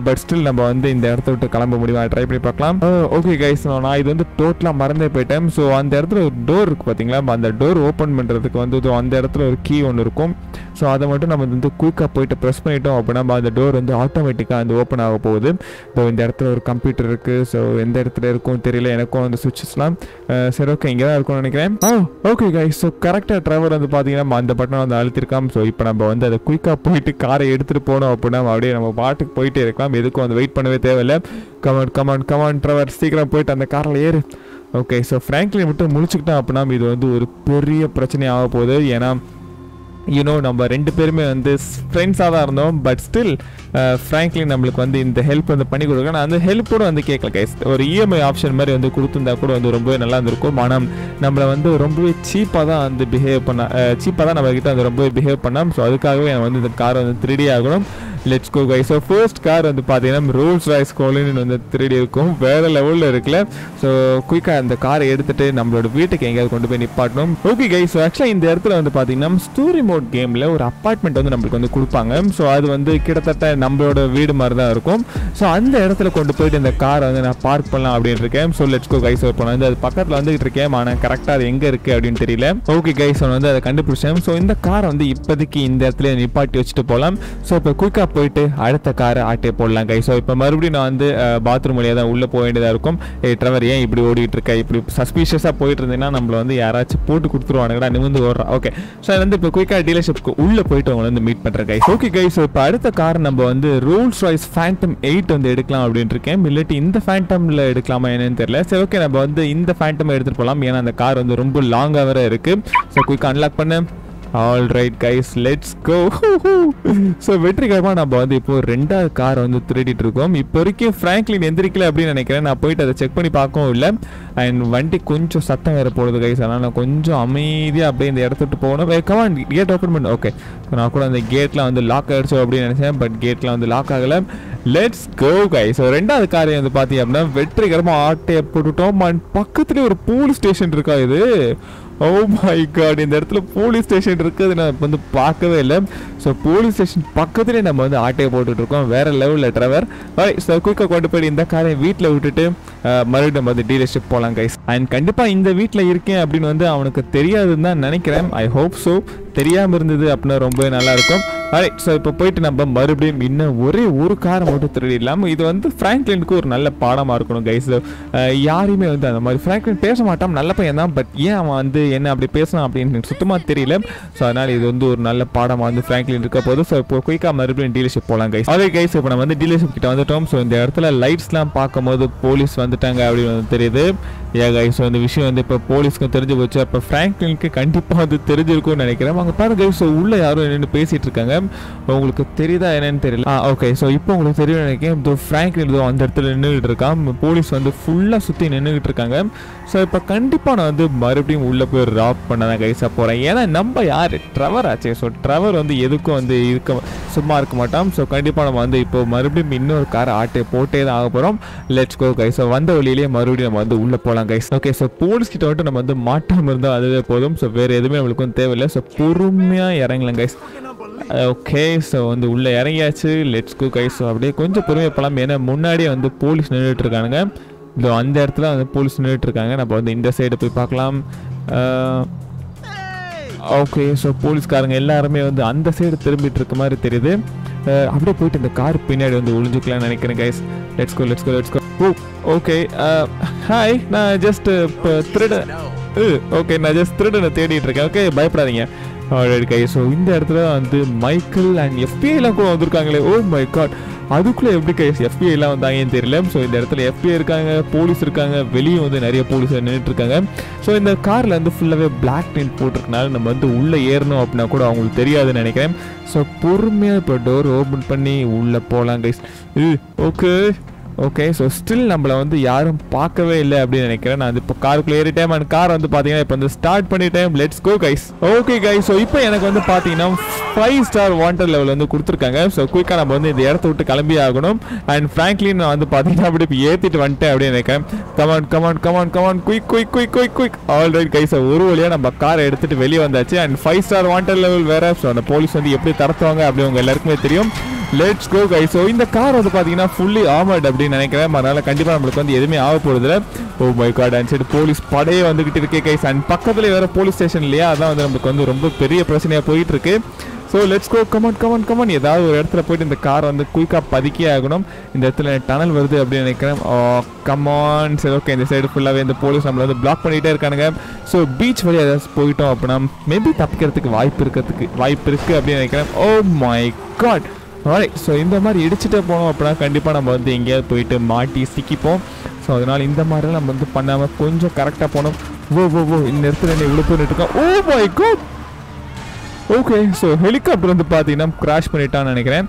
பட் ஸ்டில் நம்ம வந்து இந்த இடத்த விட்டு கிளம்ப முடியுமா? ட்ரை பண்ணி பார்க்கலாம். Uh, ஓகே கைஸ் நான் இது வந்து டோட்டலாக மறந்தே போயிட்டேன். ஸோ அந்த இடத்துல ஒரு டோர் இருக்குது பார்த்தீங்களா அந்த டோர் ஓப்பன் பண்ணுறதுக்கு வந்து அந்த இடத்துல ஒரு கீ ஒன்று இருக்கும். ஸோ அதை மட்டும் நம்ம வந்து குயிக்காக போயிட்டு ப்ரெஸ் பண்ணிட்டோம் அப்படின்னா அந்த டோர் வந்து ஆட்டோமேட்டிக்காக வந்து ஓப்பன் ஆக போகுது. ஸோ இந்த இடத்துல ஒரு கம்ப்யூட்டர் இருக்குது ஸோ எந்த இடத்துல இருக்கும் தெரியல எனக்கும் அந்த சுவிச்சஸ்லாம் uh, சரி ஓகே இங்கே தான் இருக்கும்னு நினைக்கிறேன். ஓகே கைஸ் ஸோ கரெக்டாக ட்ரைவர் வந்து பார்த்தீங்கன்னா அந்த பட்டனை வந்து அழுத்திருக்காம் ஸோ இப்போ நம்ம வந்து அதை குயிக்காக போயிட்டு காரை எடுத்துகிட்டு போனோம் அப்படின்னா அப்படியே நம்ம பாட்டுக்கு போயிட்டே இருக்கலாம். எதுக்கும் வந்து வெயிட் பண்ணவே தேவையில்லை. கமான் கமான் கமான் ட்ரவர் சீக்கிரம் போயிட்டு அந்த காரில் ஏறு. ஓகே ஸோ ஃப்ராங்க்லின் மட்டும் முடிச்சுக்கிட்டோம் அப்படின்னா இது வந்து ஒரு பெரிய பிரச்சனை ஆக போகுது. ஏன்னா யூனோ நம்ம ரெண்டு பேருமே வந்து ஃப்ரெண்ட்ஸாக தான் இருந்தோம் பட் ஸ்டில் ஃப்ராங்க்லி நம்மளுக்கு வந்து இந்த ஹெல்ப் வந்து பண்ணி கொடுக்க நான் அந்த ஹெல்ப் கூட வந்து கேட்கல கைஸ் ஒரு இஎம்ஐ ஆப்ஷன் மாதிரி வந்து கொடுத்துருந்தா கூட வந்து ரொம்பவே நல்லா இருந்திருக்கும். ஆனால் நம்மளை வந்து ரொம்பவே சீப்பாக தான் வந்து பிஹேவ் பண்ண uh, சீப்பாக தான் நம்ம வந்து ரொம்பவே பிஹேவ் பண்ணோம் ஸோ அதுக்காகவே நான் வந்து இந்த காரை வந்து த்ரீ ஆகணும். Let's go guy so first car வந்து பார்த்தீங்கன்னா ரோல்ஸ் ராய்ஸ் கோலின்னு வந்து திருடி இருக்கும். வேறு லெவலில் இருக்குல்ல. ஸோ குயிக்காக அந்த காரை எடுத்துகிட்டு நம்மளோட வீட்டுக்கு எங்கேயாவது கொண்டு போய் நிப்பாட்டணும். ஓகே கை ஸோ ஆக்சுவலாக இந்த இடத்துல வந்து பார்த்தீங்கன்னா ஸ்டோரி மோட் கேமில் ஒரு அப்பார்ட்மெண்ட் வந்து நம்மளுக்கு வந்து கொடுப்பாங்க. ஸோ அது வந்து கிட்டத்தட்ட நம்மளோட வீடு மாதிரி தான் இருக்கும். ஸோ அந்த இடத்துல கொண்டு போயிட்டு இந்த காரை வந்து நான் பார்க் பண்ணலாம் அப்படின்னு இருக்கேன். ஸோ லெட்ஸ் கோ கைஸ் ஒரு வந்து அது பக்கத்தில் வந்துகிட்டு இருக்கேன். ஆனால் கரெக்டாக அது எங்கே இருக்குது அப்படின்னு தெரியல. ஓகே கைஸ் வந்து அதை கண்டுபிடிச்சேன். ஸோ இந்த காரை வந்து இப்போதைக்கு இந்த இடத்துல நிப்பாட்டி வச்சுட்டு போகலாம். ஸோ இப்போ குயிக்காக போயிட்டு அடுத்த காரை ஆட்டே போடலாம் கை ஸோ இப்போ மறுபடியும் நான் வந்து பாத்ரூம் வழியாக தான் உள்ளே போக வேண்டியதாக இருக்கும். ஏ ட்ரவர் ஏன் இப்படி ஓடிட்டு இருக்க? இப்படி சஸ்பீஷியஸாக போயிட்டு இருந்தீங்கன்னா நம்மளை வந்து யாராச்சும் போட்டு கொடுத்துருவானுங்கடா நிமிந்து ஓடுறா. ஓகே ஸோ அது வந்து இப்போ குயிக்காக டீலர்ஷிப்க்கு உள்ளே போயிட்டு அவங்களை வந்து மீட் பண்ணுறேன் கைஸ் ஓகே கைஸ் இப்போ அடுத்த கார் நம்ம வந்து ரோல்ஸ் ராய்ஸ் ஃபேண்டம் எயிட் வந்து எடுக்கலாம் அப்படின்னு இருக்கேன். இல்லாட்டி இந்த ஃபேண்டமில் எடுக்கலாமா என்னன்னு தெரியல. சரி ஓகே நம்ம வந்து இந்த ஃபேண்டம் எடுத்துகிட்டு போகலாம். ஏன்னா அந்த கார் வந்து ரொம்ப லாங்காக வேறு இருக்குது ஸோ குயிக்காக அன்லாக் பண்ணு. All right guys let's go so வெற்றிகரமாக நம்ம வந்து இப்போ ரெண்டாவது காரை வந்து திருடிட்டு இருக்கோம். இப்போ வரைக்கும் ஃப்ராங்க்லின் எந்திரிக்கல அப்படின்னு நினைக்கிறேன். நான் போயிட்டு அதை செக் பண்ணி பார்க்கவும் இல்லை. அண்ட் வண்டி கொஞ்சம் சத்தம் வேறு போடுது கைஸ் அதனால் நான் கொஞ்சம் அமைதியாக அப்படியே இந்த இடத்துட்டு போகணும். கமான் கேட் ஓப்பன் பண்ணு. ஓகே நான் கூட அந்த கேட்லாம் வந்து லாக் ஆகிடுச்சோ அப்படின்னு நினச்சேன். பட் கேட்லாம் வந்து லாக் ஆகலை. லெட்ஸ் கோ கை ஸோ ரெண்டாவது காரியம் வந்து பார்த்தீங்க அப்படின்னா வெற்றிகரமாக ஆட்டையை போட்டுட்டோம். அண்ட் பக்கத்துலேயே ஒரு போலீஸ் ஸ்டேஷன் இருக்கா இது? ஓ மை காட் இந்த இடத்துல போலீஸ் ஸ்டேஷன் இருக்குது நான் வந்து பார்க்கவே இல்லை. ஸோ போலீஸ் ஸ்டேஷன் பக்கத்துலேயே நம்ம வந்து ஆட்டையை போட்டுட்டு இருக்கோம். வேற லெவலில் ட்ரைவர் ஸோ குயிக்காக கொண்டு போய் இந்த காரை வீட்டில் விட்டுட்டு மறுபடியும் நம்ம வந்து டீலர்ஷிப் போகலாம் கைஸ் அண்ட் கண்டிப்பாக இந்த வீட்டில் இருக்கேன் அப்படின்னு வந்து அவனுக்கு தெரியாதுன்னு தான் நினைக்கிறேன். ஐ ஹோப் ஸோ தெரியாமல் இருந்தது அப்படின்னா ரொம்பவே நல்லாயிருக்கும் ரைட் ஸோ இப்போ போயிட்டு நம்ம மறுபடியும் இன்னும் ஒரே ஒரு காரை மட்டும் திருடிடலாம் இது வந்து ஃப்ராங்க்லினுக்கு ஒரு நல்ல பாடமாக இருக்கணும் கைஸ் யாரையுமே வந்து அந்த மாதிரி ஃப்ராங்க்லின் பேச மாட்டான் நல்ல பையன் தான். பட் ஏன் அவன் வந்து என்ன அப்படி பேசலாம் அப்படின்னு சுத்தமாக தெரியல. ஸோ அதனால் இது வந்து ஒரு நல்ல பாடமாக வந்து ஃப்ராங்க்லின் இருக்க போது ஸோ இப்போ குயிக்காக மறுபடியும் டீலர்ஷிப் போகலாம் கைஸ் அதே கைஸ் இப்போ நம்ம வந்து டீலர்ஷிப் கிட்ட வந்துட்டோம். ஸோ இந்த இடத்துல லைட்ஸ்லாம் பார்க்கும்போது போலீஸ் வந்துட்டாங்க அப்படின்னு வந்து தெரியுது. ஏ கைஸ் ஸோ இந்த விஷயம் வந்து இப்போ போலீஸ்க்கும் தெரிஞ்சு போச்சு. அப்போ ஃப்ராங்க்லினுக்கு கண்டிப்பாக வந்து தெரிஞ்சிருக்கும்னு நினைக்கிறேன். அங்கே பாருங்க கைஸ் ஸோ உள்ளே யாரும் என்னென்னு பேசிகிட்டு இருக்காங்க. உங்களுக்கு தெரியுதா என்னன்னு தெரியல. ஆ ஓகே ஸோ இப்போ உங்களுக்கு தெரியும் நினைக்கிறேன். இப்போ ஃப்ராங்க்லின் ஏதோ அந்த இடத்துல நின்றுகிட்டு இருக்கான். போலீஸ் வந்து ஃபுல்லாக சுற்றி நின்றுகிட்டு இருக்காங்க. ஸோ இப்போ கண்டிப்பாக நான் வந்து மறுபடியும் உள்ளே போய் ராப் பண்ண தான் கைஸாக போகிறேன் ஏன்னா நம்ம யார்? ட்ரவர் ஆச்சு. ஸோ ட்ரவர் வந்து எதுக்கும் வந்து இருக்க சும்மா இருக்க மாட்டோம் ஸோ கண்டிப்பாக நம்ம வந்து இப்போ மறுபடியும் இன்னொரு காரை ஆட்டை போட்டே தான் ஆக போகிறோம் லெட்ஸ் கோ கைஸோ ஸோ வந்த வழியிலேயே மறுபடியும் நம்ம வந்து உள்ளே போகலாம் கைஸ் ஓகே ஸோ போலீஸ் கிட்ட வந்துட்டு நம்ம வந்து மாட்டாமல் இருந்தால் அதுவே போதும். ஸோ வேறு எதுவுமே நம்மளுக்கு வந்து தேவையில்லை. ஸோ பொறுமையாக இறங்கலாம் கைஸ் ஓகே ஸோ வந்து உள்ளே இறங்கியாச்சு. லெட்ஸ் கோ கை ஸோ அப்படியே கொஞ்சம் பொறுமையாக போகலாம் ஏன்னா முன்னாடியே வந்து போலீஸ் நின்றுட்டு இருக்கானுங்க. இதோ அந்த இடத்துல வந்து போலீஸ் நின்றுட்டு இருக்காங்க. நம்ம வந்து இந்த சைடு போய் பார்க்கலாம். ஓகே ஸோ போலீஸ்காரங்க எல்லாருமே வந்து அந்த சைடு திரும்பிட்டு இருக்க மாதிரி தெரியுது. அப்படியே போயிட்டு இந்த கார் பின்னாடி வந்து ஒளிஞ்சுக்கலாம்னு நினைக்கிறேன் guys let's go let's go let's go oh okay hi நான் ஜஸ்ட் இப்போ திருட ஓகே நான் ஜஸ்ட் திருடனை தேடிட்டு இருக்கேன். ஓகே பயப்படாதீங்க. ஆல்ரெடி கை ஸோ இந்த இடத்துல வந்து மைக்கேல் அண்ட் எஃபிஐலாம் கூட வந்திருக்காங்களே. Oh ஓ மை காட் அதுக்குள்ளே எப்படி கை எஃபிஐலாம் வந்தாங்கன்னு தெரியல. ஸோ இந்த இடத்துல எஃபிஐ இருக்காங்க போலீஸ் இருக்காங்க வெளியே வந்து நிறைய போலீஸ் நின்றுட்டு இருக்காங்க. ஸோ இந்த காரில் வந்து ஃபுல்லாகவே பிளாக் டென்ட் போட்டிருக்கனால நம்ம வந்து உள்ளே ஏறணும் அப்படின்னா கூட அவங்களுக்கு தெரியாதுன்னு நினைக்கிறேன். ஸோ பொறுமையாக இப்போ டோர் ஓப்பன் பண்ணி உள்ளே போகலாம் guys okay eh, okay so still நம்மளை வந்து யாரும் பார்க்கவே இல்லை அப்படின்னு நினைக்கிறேன். நான் இப்போ காருக்குள்ள ஏறிட்டேன். அண்ட் கார் வந்து பார்த்தீங்கன்னா இப்போ வந்து ஸ்டார்ட் பண்ணிட்டேன். Let's go guys okay guys so இப்போ எனக்கு வந்து பார்த்தீங்கன்னா ஃபைவ் ஸ்டார் வாண்டர் லெவல் வந்து கொடுத்துருக்காங்க. ஸோ குயிக்காக நம்ம வந்து இந்த இடத்த விட்டு கிளம்பி ஆகணும். அண்ட் ஃப்ராங்க்லின் நான் வந்து பார்த்தீங்கன்னா அப்படி இப்போ ஏற்றிட்டு வந்துட்டேன் அப்படின்னு நினைக்கிறேன். Come on come on come on come on quick quick quick quick quick alright guys ஒரு வழியாக நம்ம காரை எடுத்துட்டு வெளியே வந்தாச்சு. And five star wanted level வேற. ஸோ அந்த போலீஸ் வந்து எப்படி தரத்துவாங்க அப்படி உங்க எல்லாருக்குமே தெரியும். லெட்ஸ் கோ கை ஸோ இந்த கார் வந்து பார்த்தீங்கன்னா ஃபுல்லி ஆமர்ட் அப்படின்னு நினைக்கிறேன். அதனால கண்டிப்பாக நம்மளுக்கு வந்து எதுவுமே ஆக போகிறதுல ஓ my God and side police படையே வந்துகிட்டு இருக்கே கைஸ் அண்ட் பக்கத்துல வேற போலீஸ் ஸ்டேஷன் இல்லையா? அதான் வந்து நம்மளுக்கு வந்து ரொம்ப பெரிய பிரச்சனையாக போயிட்டு இருக்கு. So let's go come on come on come on ஏதாவது ஒரு இடத்துல போயிட்டு இந்த கார் வந்து குயிக்காக பதுக்கியே ஆகணும். இந்த இடத்துல டனல் வருது அப்படின்னு நினைக்கிறேன். Oh, கமான் சரி ஓகே இந்த சைடு ஃபுல்லாகவே இந்த போலீஸ் நம்மளை வந்து பிளாக் பண்ணிகிட்டே இருக்கானுங்க. ஸோ பீச் வழி ஏதாச்சும் போயிட்டோம் அப்படின்னா மேபி தப்பிக்கிறதுக்கு வாய்ப்பு இருக்கிறதுக்கு வாய்ப்பு இருக்குது அப்படின்னு நினைக்கிறேன். Oh my God right so இந்த மாதிரி இடிச்சுட்டே போனோம் அப்படின்னா கண்டிப்பாக நம்ம வந்து எங்கேயாவது போயிட்டு மாட்டி சிக்கிப்போம். ஸோ அதனால் இந்த மாதிரிலாம் நம்ம வந்து பண்ணாமல் கொஞ்சம் கரெக்டாக போனோம். ஓ ஓ ஓ இந்த இடத்துல என்ன இவ்வளோ போயிட்டு இருக்கோம் ஓ my God okay so helicopter வந்து பார்த்தீங்கன்னா கிராஷ் பண்ணிட்டான்னு நினைக்கிறேன்.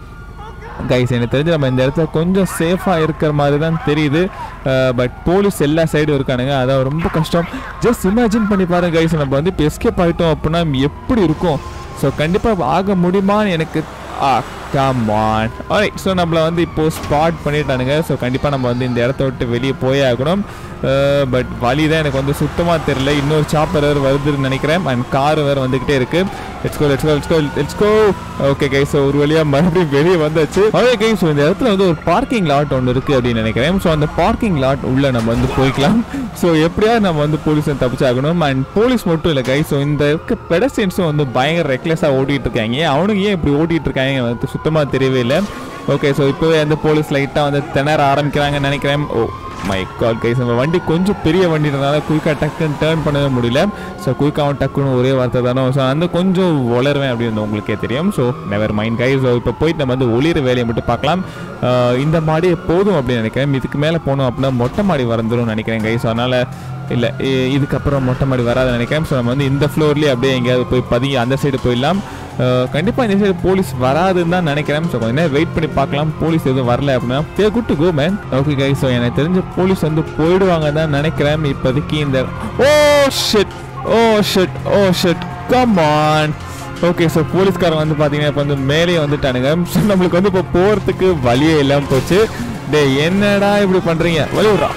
கைஸ் எனக்கு தெரிஞ்சு நம்ம இந்த இடத்துல கொஞ்சம் சேஃபாக இருக்கிற மாதிரி தான் தெரியுது. Uh, பட் போலீஸ் எல்லா சைடும் இருக்கானுங்க. அதான் ரொம்ப கஷ்டம். ஜஸ்ட் இமேஜின் பண்ணி பாருங்க கைஸ் நம்ம வந்து இப்போ எஸ்கேப் ஆகிட்டோம் அப்படின்னா எப்படி இருக்கும்? ஸோ கண்டிப்பாக ஆக முடியுமான்னு எனக்கு ஆ கமான் ஆல்ரைட் ஸோ நம்மளை வந்து இப்போ ஸ்பாட் பண்ணிட்டானுங்க. ஸோ கண்டிப்பாக நம்ம வந்து இந்த இடத்த விட்டு வெளியே போயே ஆகணும். Uh, பட் வழி தான் எனக்கு வந்து சுத்தமாக தெரியல. இன்னொரு சாப்பர் வேறு வருதுன்னு நினைக்கிறேன். அண்ட் கார் வேறு வந்துக்கிட்டே இருக்கு. Let's go let's go go okay guy so ஒரு வழியாக மறுபடியும் வெளியே வந்தாச்சு. ஓகே கை ஸோ இந்த இடத்துல வந்து ஒரு பார்க்கிங் லாட் ஒன்று இருக்குது அப்படின்னு நினைக்கிறேன். ஸோ அந்த பார்க்கிங் லாட் உள்ள நம்ம வந்து போய்க்கலாம். ஸோ எப்படியாவது நம்ம வந்து போலீஸை தப்பிச்சாகணும். அண்ட் போலீஸ் மட்டும் இல்லை கை ஸோ இந்த இருக்க பெடஸ்டியன்ஸும் வந்து பயங்கர ரெக்லெஸ்ஸாக ஓட்டிகிட்டு இருக்காங்க. அவனுக்கு ஏன் இப்படி ஓட்டிகிட்டு இருக்காங்க வந்து சுத்தமாக தெரியவே இல்லை. ஓகே ஸோ இப்போவே அந்த போலீஸ் லைட்டாக வந்து திணற ஆரம்பிக்கிறாங்கன்னு நினைக்கிறேன். ஓ மை கால் கைஸ் நம்ம வண்டி கொஞ்சம் பெரிய வண்டினால குயிக்காக டக்குன்னு டேர்ன் பண்ணவே முடியல. ஸோ குயிக்காகவும் டக்குன்னு ஒரே வார்த்தை தானே. ஸோ அந்த கொஞ்சம் வளருவேன் அப்படின்னு உங்களுக்கே தெரியும். So never mind guys so இப்போ போயிட்டு நம்ம வந்து ஒளிர வேலையை மட்டும் பார்க்கலாம். இந்த மாடி போதும் அப்படின்னு நினைக்கிறேன். இதுக்கு மேலே போனோம் அப்படின்னா மொட்டை மாடி வந்துடும் நினைக்கிறேன் கைஸ் அதனால் இல்லை இதுக்கப்புறம் மொட்டை மாடி வராதுன்னு நினைக்கிறேன். ஸோ நம்ம வந்து இந்த ஃப்ளோர்லேயே அப்படியே எங்கேயாவது போய் பதுங்கி அந்த சைடு போயிடலாம். கண்டிப்பாக இந்த சைடு போலீஸ் வராதுன்னு தான் நினைக்கிறேன். ஸோ கொஞ்சம் நேரம் வெயிட் பண்ணி பார்க்கலாம். போலீஸ் எதுவும் வரல அப்படின்னா. They good to go man okay guy so எனக்கு தெரிஞ்ச போலீஸ் வந்து போயிடுவாங்க தான் நினைக்கிறேன். இப்போதைக்கு இந்த ஓ shit oh shit oh shit come on okay so போலீஸ்காரன் வந்து பார்த்தீங்கன்னா இப்போ வந்து மேலே வந்துட்டானுங்க. ஸோ நம்மளுக்கு வந்து இப்போ போகிறதுக்கு வழியே இல்லாமல் போச்சு. டேய் என்னடா இப்படி பண்றீங்க? வழி விட்றா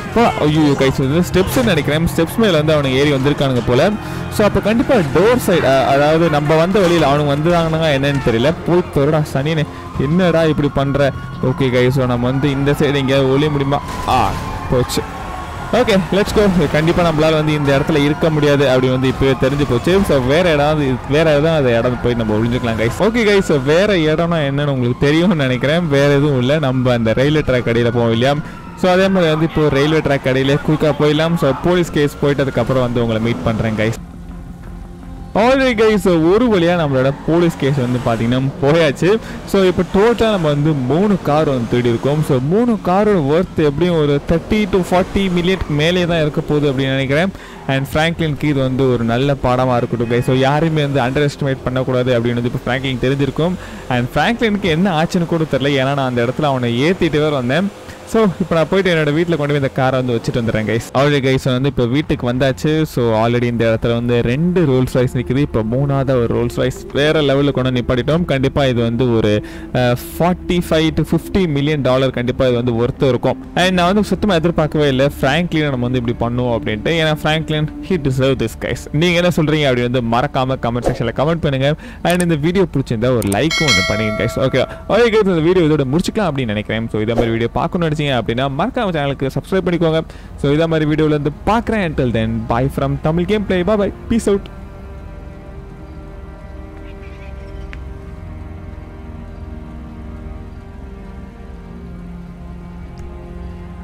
ஐயோ கை வந்து ஸ்டெப்ஸ் நினைக்கிறேன். ஸ்டெப்ஸ் மேல வந்து அவனுங்க ஏறி வந்திருக்கானுங்க போல. ஸோ அப்போ கண்டிப்பாக டோர் சைடு அதாவது நம்ம வந்த வழியில் அவனுங்க வந்துதாங்கன்னா என்னன்னு தெரியல. போய் தருடா சனினே என்னடா இப்படி பண்ணுற ஓகே கை ஸோ நம்ம வந்து இந்த சைடு எங்கேயாவது ஒளி முடியுமா? ஆ போச்சு. ஓகே லெட்ஸ் கோ கண்டிப்பாக நம்மளால் வந்து இந்த இடத்துல இருக்க முடியாது அப்படி வந்து இப்போ தெரிஞ்சு போச்சு. ஸோ வேறு இடம் வேறு இடம் அந்த இடம் போய் நம்ம ஒழிஞ்சுக்கலாம் கைஸ் ஓகே கைஸ் ஸோ வேறு இடம்னா என்னன்னு உங்களுக்கு தெரியும்னு நினைக்கிறேன். வேறு எதுவும் இல்லை. நம்ம அந்த ரயில்வே ட்ராக் அடியில் போவோம் இல்லையா? ஸோ அதே மாதிரி வந்து இப்போ ரயில்வே ட்ராக் அடியிலே குயிக்காக போயிடலாம். ஸோ போலீஸ் கேஸ் போயிட்டதுக்கப்புறம் வந்து உங்களை மீட் பண்ணுறேன் கைஸ் ஆல்ரெடி கைஸ் ஒரு வழியாக நம்மளோட போலீஸ் கேஸ் வந்து பார்த்தீங்கன்னா போயாச்சு. ஸோ இப்போ டோட்டலாக நம்ம வந்து மூணு கார் வந்து தேடி இருக்கோம் ஸோ மூணு காரோட ஒர்த் எப்படியும் ஒரு தேர்ட்டி டு ஃபார்ட்டி மில்லியனுக்கு மேலே தான் இருக்க போகுது அப்படின்னு நினைக்கிறேன். அண்ட் ஃப்ராங்க்லினுக்கு இது வந்து ஒரு நல்ல பாடமாக இருக்கட்டும் கைஸ் ஸோ யாரையுமே வந்து அண்டர் எஸ்டிமேட் பண்ணக்கூடாது அப்படின்னு வந்து இப்போ ஃப்ராங்க்லின் தெரிஞ்சிருக்கும். அண்ட் ஃப்ராங்க்லினுக்கு என்ன ஆச்சுன்னு கூட தெரில ஏன்னா நான் அந்த இடத்துல அவனை ஏற்றிட்டு வேறு வந்தேன். ஸோ இப்போ நான் போயிட்டு என்னோட வீட்டில் கொண்டு போய் இந்த காரை வந்து வச்சுட்டு வந்துடுறேன் கைஸ் ஆல்ரெடி கைஸ் வந்து இப்போ வீட்டுக்கு வந்தாச்சு. ஸோ ஆல்ரெடி இந்த இடத்துல வந்து ரெண்டு ரோல்ஸ் ரைஸ் நிற்குது இப்போ மூணாவது ஒரு ரோல்ஸ் ரைஸ் வேறு லெவலில் கொண்டு நிப்பாட்டிட்டோம். கண்டிப்பாக இது வந்து ஒரு forty five to fifty million dollar கண்டிப்பாக இது வந்து ஒர்த்து இருக்கும். அண்ட் நான் வந்து சுத்தமாக எதிர்பார்க்கவே இல்லை. ஃப்ராங்க்லின் நம்ம வந்து இப்படி பண்ணுவோம் அப்படின்ட்டு. ஏன்னா Franklin he deserve this guys நீங்கள் என்ன சொல்கிறீங்க அப்படி வந்து மறக்காமல் கமெண்ட் செக்ஷனில் கமெண்ட் பண்ணுங்கள் அண்ட் இந்த வீடியோ பிடிச்சிருந்தா ஒரு லைக்கும் ஒன்று பண்ணுங்க கைஸ் ஓகே ஓகே இந்த வீடியோ இதோட முடிச்சுக்கலாம் அப்படின்னு நினைக்கிறேன். ஸோ இதே மாதிரி வீடியோ பார்க்கணும் பிடிச்சிங்க அப்படின்னா மறக்காம சேனலுக்கு சப்ஸ்கிரைப் பண்ணிக்கோங்க. ஸோ இதே மாதிரி வீடியோவில் இருந்து பார்க்குறேன். Until then bye from Tamil game play bye bye peace